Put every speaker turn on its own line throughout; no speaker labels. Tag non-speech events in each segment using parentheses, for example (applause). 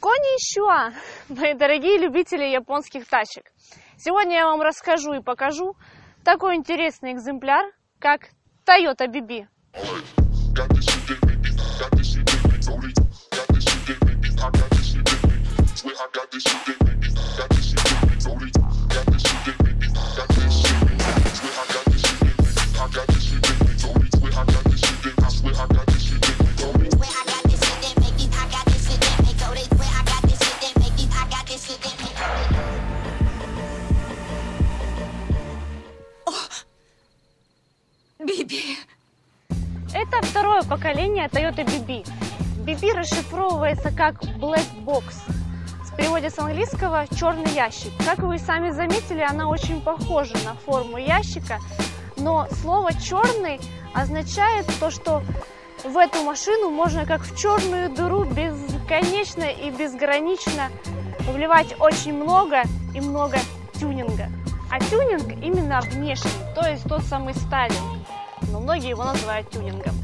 Конищуа, (laughs) мои дорогие любители японских тачек. Сегодня я вам расскажу и покажу такой интересный экземпляр, как Toyota BB. Поколение Toyota BB. BB расшифровывается как Black Box. В переводе с английского черный ящик. Как вы сами заметили, она очень похожа на форму ящика, но слово черный означает то, что в эту машину можно как в черную дыру бесконечно и безгранично вливать очень много и много тюнинга. А тюнинг именно внешний, то есть тот самый стайлинг но многие его называют тюнингом.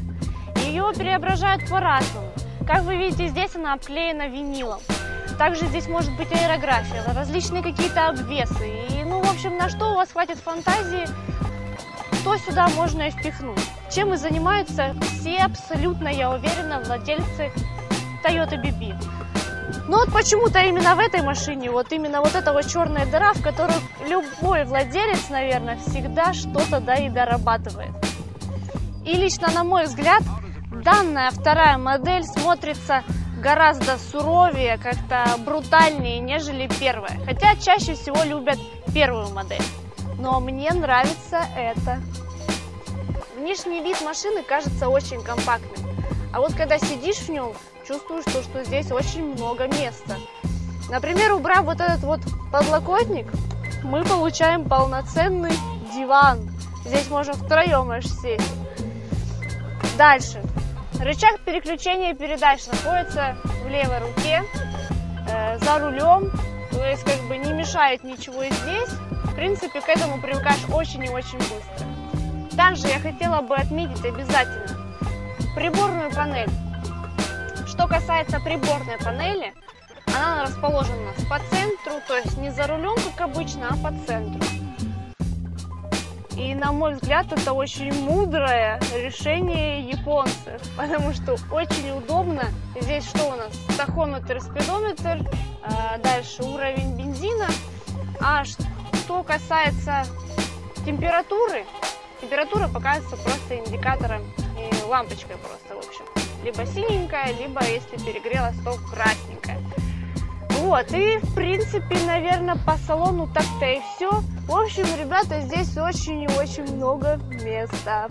Ее преображают по-разному. Как вы видите, здесь она обклеена винилом. Также здесь может быть аэрография, различные какие-то обвесы. И, ну, в общем, на что у вас хватит фантазии, то сюда можно и впихнуть. Чем и занимаются все абсолютно, я уверена, владельцы Toyota BB. Но вот почему-то именно в этой машине, вот именно вот эта вот черная дыра, в которую любой владелец, наверное, всегда что-то да и дорабатывает. И лично на мой взгляд, данная вторая модель смотрится гораздо суровее, как-то брутальнее, нежели первая. Хотя чаще всего любят первую модель. Но мне нравится это. Внешний вид машины кажется очень компактным. А вот когда сидишь в нем, чувствуешь, что, что здесь очень много места. Например, убрав вот этот вот подлокотник, мы получаем полноценный диван. Здесь можно втроем аж сесть. Дальше. Рычаг переключения передач находится в левой руке, э, за рулем, то есть как бы не мешает ничего и здесь. В принципе, к этому привыкаешь очень и очень быстро. Также я хотела бы отметить обязательно приборную панель. Что касается приборной панели, она расположена по центру, то есть не за рулем, как обычно, а по центру. И на мой взгляд, это очень мудрое решение японцев, (laughs) потому что очень удобно. Здесь что у нас? Тахометр, спидометр, э, дальше уровень бензина. А что касается температуры, температура показывается просто индикатором и лампочкой просто, в общем. Либо синенькая, либо, если перегрелась, то красненькая. Вот, и в принципе, наверное, по салону так-то и все. В общем, ребята, здесь очень и очень много места.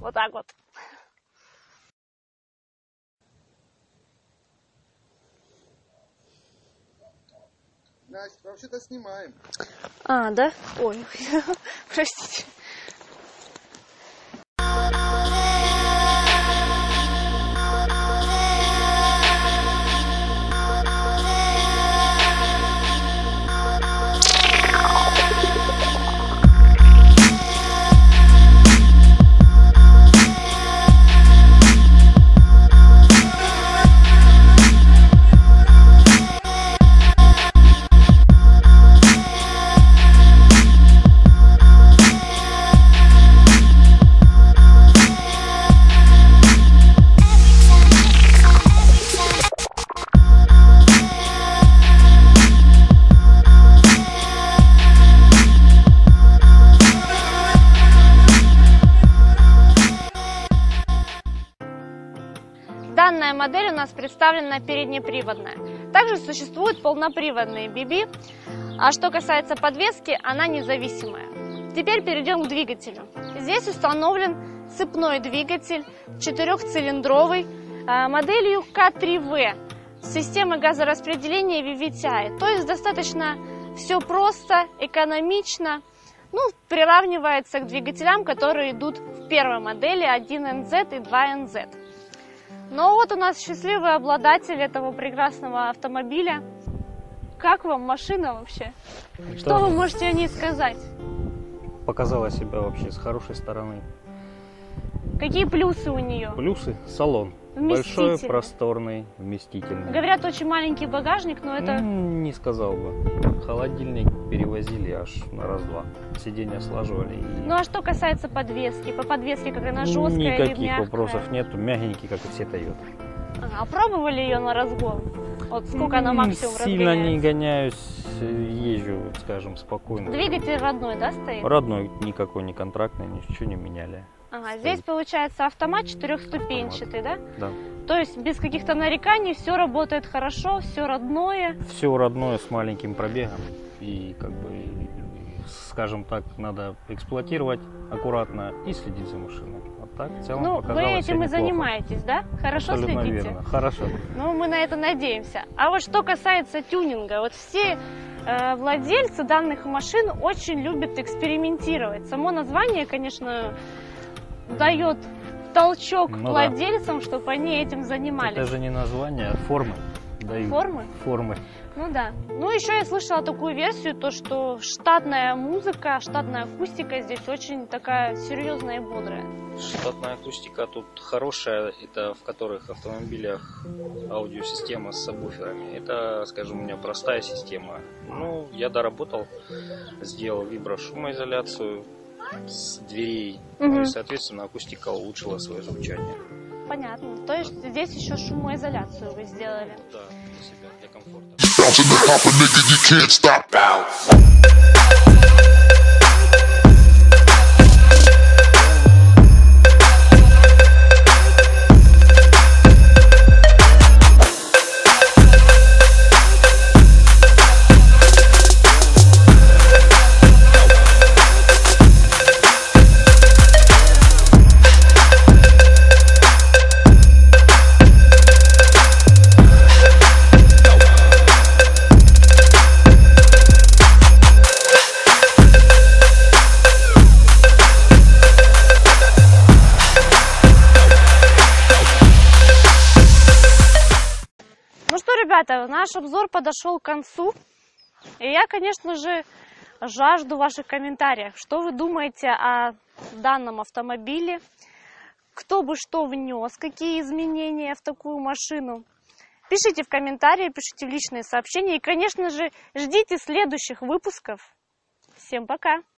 Вот так вот.
Настя, вообще-то снимаем.
А, да? Ой, (laughs) простите. Модель у нас представлена переднеприводная. Также существуют полноприводные BB. А что касается подвески, она независимая. Теперь перейдем к двигателю. Здесь установлен цепной двигатель, четырехцилиндровый, а, моделью К3В с системой газораспределения VVTi. То есть достаточно все просто, экономично. Ну, приравнивается к двигателям, которые идут в первой модели 1NZ и 2NZ. Но вот у нас счастливый обладатель этого прекрасного автомобиля. Как вам машина вообще? Что вы можете о ней сказать?
Показала себя вообще с хорошей стороны.
Какие плюсы у нее?
Плюсы – салон.
Большой, просторный, вместительный.
Говорят, очень маленький багажник, но это...
Не сказал бы. Холодильник перевозили аж на раз-два. Сиденья слаживали. И...
Ну а что касается подвески? По подвеске, как она жесткая или
Никаких
мягкая?
вопросов нету. Мягенький, как и все Toyota.
А пробовали ее на разгон? Вот сколько она максимум
Сильно не гоняюсь, езжу, скажем, спокойно.
Двигатель родной, да, стоит?
Родной, никакой не контрактный, ничего не меняли.
Ага, здесь получается автомат четырехступенчатый, да?
Да.
То есть без каких-то нареканий все работает хорошо, все родное.
Все родное с маленьким пробегом. И как бы, скажем так, надо эксплуатировать аккуратно и следить за машиной. Вот так в целом
Ну, вы этим и
неплохо.
занимаетесь, да? Хорошо
Абсолютно
следите?
верно. Хорошо.
Ну, мы на это надеемся. А вот что касается тюнинга, вот все э, владельцы данных машин очень любят экспериментировать. Само название, конечно, дает толчок
Ну да.
владельцам, чтобы они этим занимались.
Это же не название, а формы. Дают.
Формы?
Формы.
Ну да. Ну, еще я слышала такую версию, то что штатная музыка, штатная акустика здесь очень такая серьезная и бодрая.
Штатная акустика тут хорошая, это в которых автомобилях аудиосистема с сабвуферами. Это, скажем, у меня простая система. Ну, я доработал, сделал виброшумоизоляцию с дверей,
Мгм.
и, соответственно, акустика улучшила свое звучание.
Понятно. То есть здесь еще шумоизоляцию вы сделали.
Да, для себя, для комфорта.
Ребята, наш обзор подошел к концу. И я, конечно же, жажду ваших комментариев. Что вы думаете о данном автомобиле? Кто бы что внес, какие изменения в такую машину? Пишите в комментарии, пишите в личные сообщения. И, конечно же, ждите следующих выпусков. Всем пока!